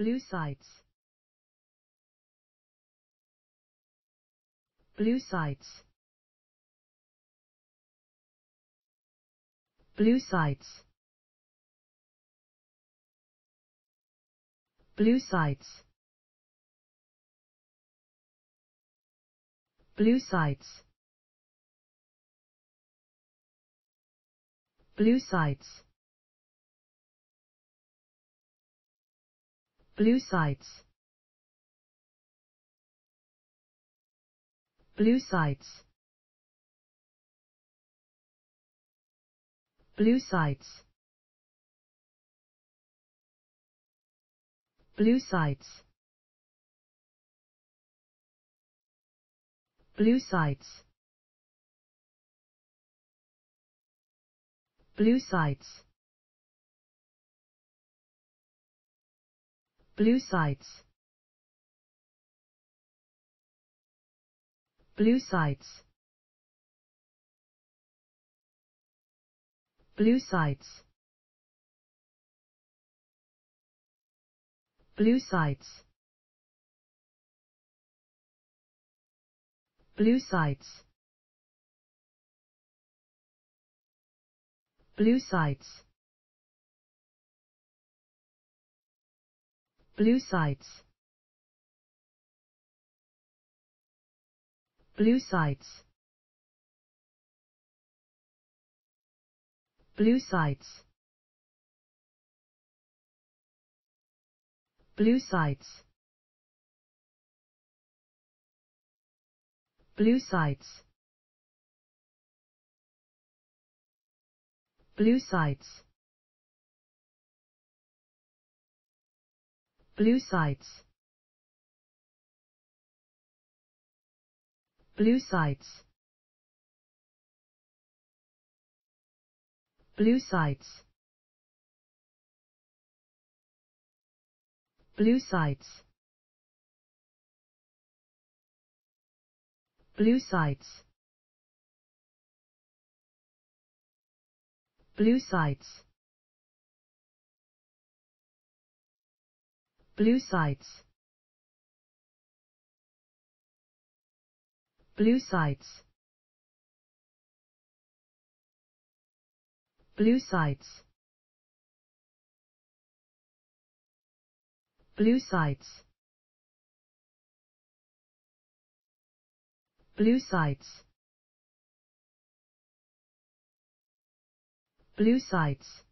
Bluesides. Blue sides. Bluesides. Blue sides. Bluesides. Blue sides. Bluesides. Blue sites. Bluesides. Blue sites. Bluesides. Blue sites. Bluesides. Blue sites. Bluesides. Blue sites. Bluesides. Blue sites. Bluesides. Blue sides. Bluesides. Blue sides. Bluesides. Blue sides. Bluesides. Blue sites. Bluesides. Blue sites. Bluesides. Blue sites. Bluesides. Blue sites. Bluesides. Blue sites. Bluesides. Blue sites.